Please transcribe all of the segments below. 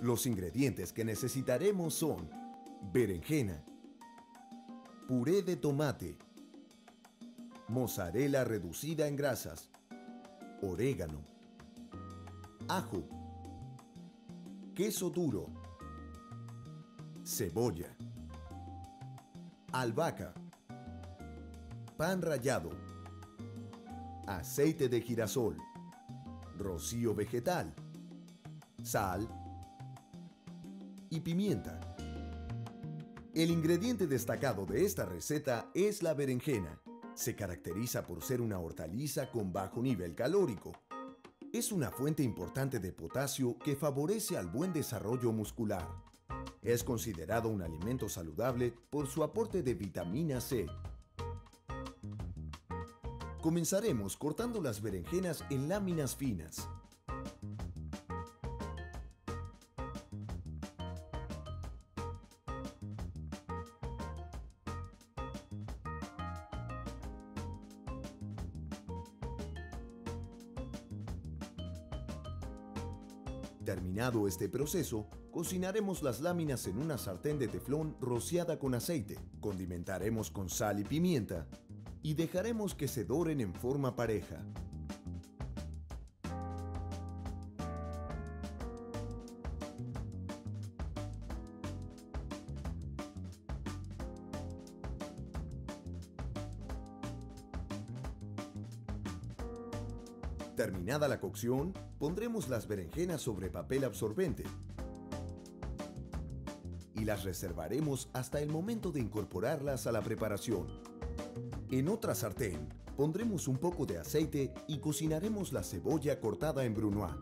Los ingredientes que necesitaremos son berenjena, puré de tomate, mozzarella reducida en grasas, orégano, ajo, queso duro, cebolla, albahaca, pan rallado, aceite de girasol, rocío vegetal, sal y pimienta. El ingrediente destacado de esta receta es la berenjena. Se caracteriza por ser una hortaliza con bajo nivel calórico. Es una fuente importante de potasio que favorece al buen desarrollo muscular. Es considerado un alimento saludable por su aporte de vitamina C. Comenzaremos cortando las berenjenas en láminas finas. Terminado este proceso, cocinaremos las láminas en una sartén de teflón rociada con aceite, condimentaremos con sal y pimienta y dejaremos que se doren en forma pareja. Terminada la cocción, pondremos las berenjenas sobre papel absorbente y las reservaremos hasta el momento de incorporarlas a la preparación. En otra sartén, pondremos un poco de aceite y cocinaremos la cebolla cortada en brunoise.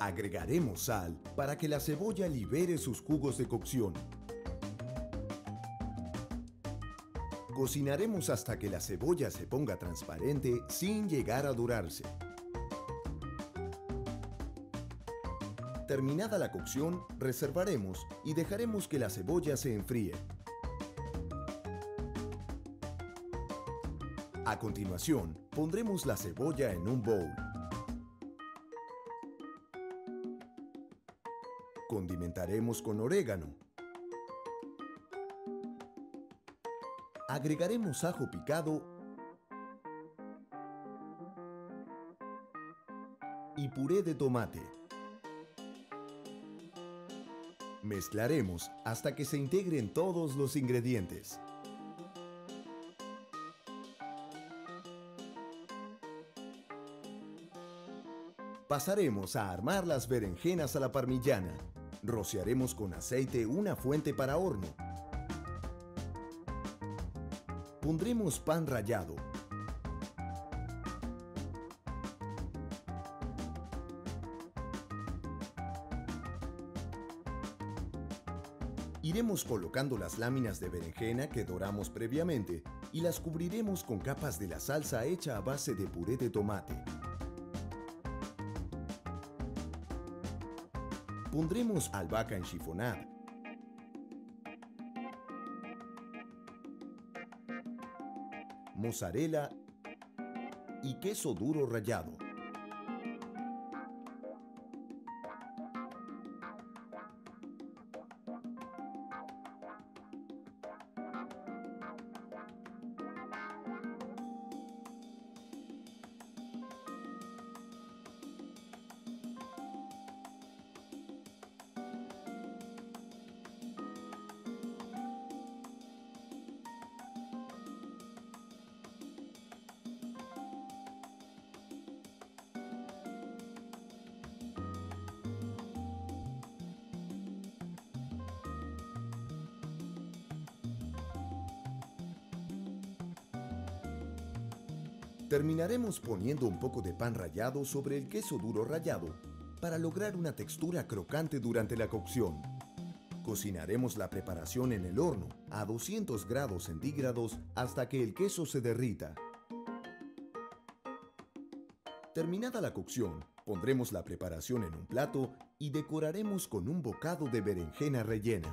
Agregaremos sal para que la cebolla libere sus jugos de cocción. Cocinaremos hasta que la cebolla se ponga transparente sin llegar a dorarse. Terminada la cocción, reservaremos y dejaremos que la cebolla se enfríe. A continuación, pondremos la cebolla en un bowl. Condimentaremos con orégano. Agregaremos ajo picado y puré de tomate. Mezclaremos hasta que se integren todos los ingredientes. Pasaremos a armar las berenjenas a la parmillana. Rociaremos con aceite una fuente para horno. Pondremos pan rallado. Iremos colocando las láminas de berenjena que doramos previamente y las cubriremos con capas de la salsa hecha a base de puré de tomate. Pondremos albahaca enchifonada. Mozzarella y queso duro rallado. Terminaremos poniendo un poco de pan rallado sobre el queso duro rallado para lograr una textura crocante durante la cocción. Cocinaremos la preparación en el horno a 200 grados centígrados hasta que el queso se derrita. Terminada la cocción, pondremos la preparación en un plato y decoraremos con un bocado de berenjena rellena.